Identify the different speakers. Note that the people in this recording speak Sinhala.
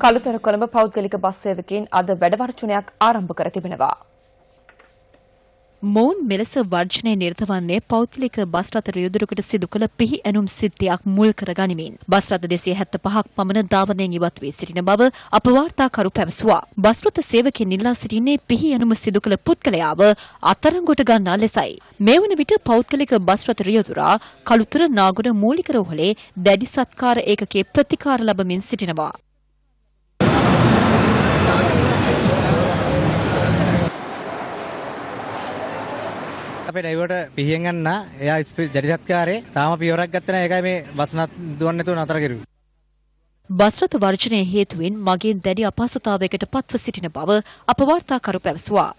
Speaker 1: කළුතර කොළඹ පෞද්ගලික බස් සේවකයින් අද වැඩවර්ජනයක් ආරම්භ කර තිබෙනවා.
Speaker 2: මොවුන් මෙලෙස වර්ජනය නිරත වන්නේ පෞද්ගලික බස් රථ රියදුරකට සිදු කළ පිහි ඇනුම් සිද්ධියක් මුල් කර ගනිමින් බස් රථ 275ක් පමණ ධාවනයෙන් ඉවත් වී සිටින බව අප වාර්තාකරු පැවසුවා. බස් රථ සේවකයන් ඉල්ලා සිටින්නේ පිහි ඇනුම සිදු කළ පුද්ගලයාව අත්අඩංගුවට ගන්නා ලෙසයි. මේ වන විට පෞද්ගලික බස් රථ රියදුරා කළුතර නාගොඩ මූලික රෝහලේ දැඩි සත්කාර ඒකකයේ ප්‍රතිකාර ලබමින් සිටිනවා.
Speaker 3: අපේ ඩ්‍රයිවර්ට පිහියෙන් ගන්න එයා ජඩි සත්කාරේ තාම පියවරක් ගත්තේ නැහැ ඒකයි මේ බස් දුවන්නේ නැතුව නතර කෙරුවේ
Speaker 2: බස් රථ වර්ජනය හේතුවෙන් මගින් දැඩි අපහසුතාවයකට පත්ව සිටින බව අප වාර්තාකරු පැවසුවා.